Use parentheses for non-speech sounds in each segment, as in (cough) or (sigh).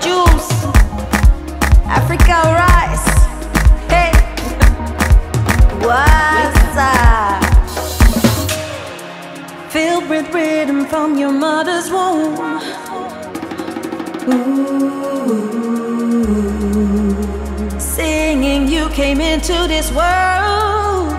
Juice, Africa arise. Hey, (laughs) what's? Filled with rhythm from your mother's womb. Singing, you came into this world.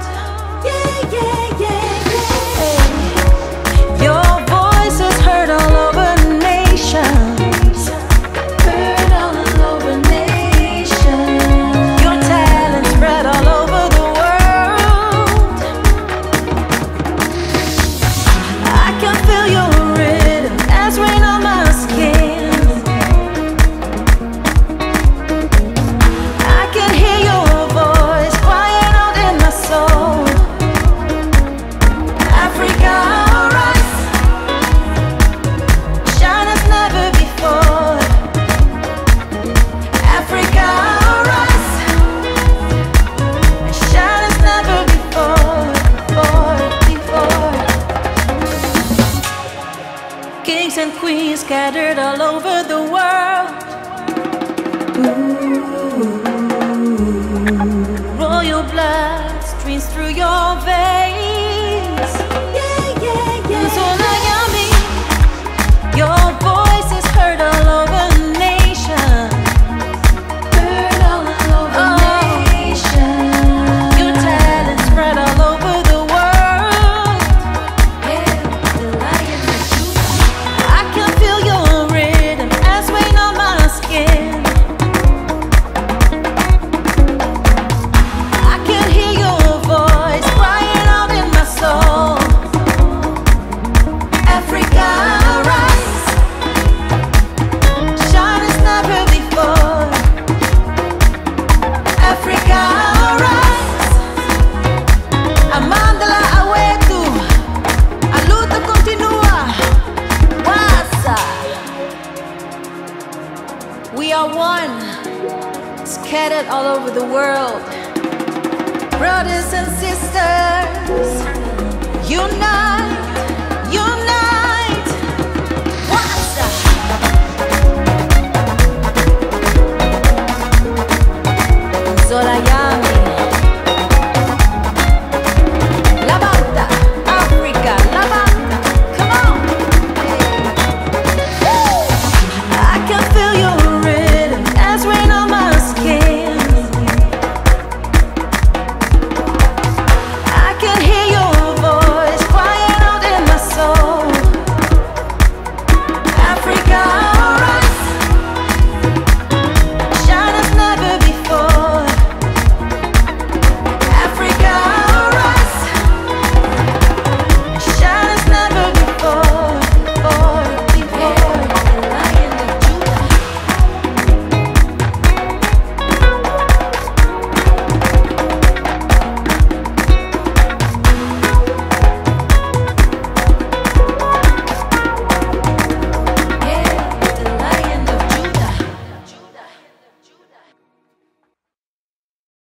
queens scattered all over the world. Ooh, royal blood streams through your veins. scattered all over the world. Brothers and sisters, unite.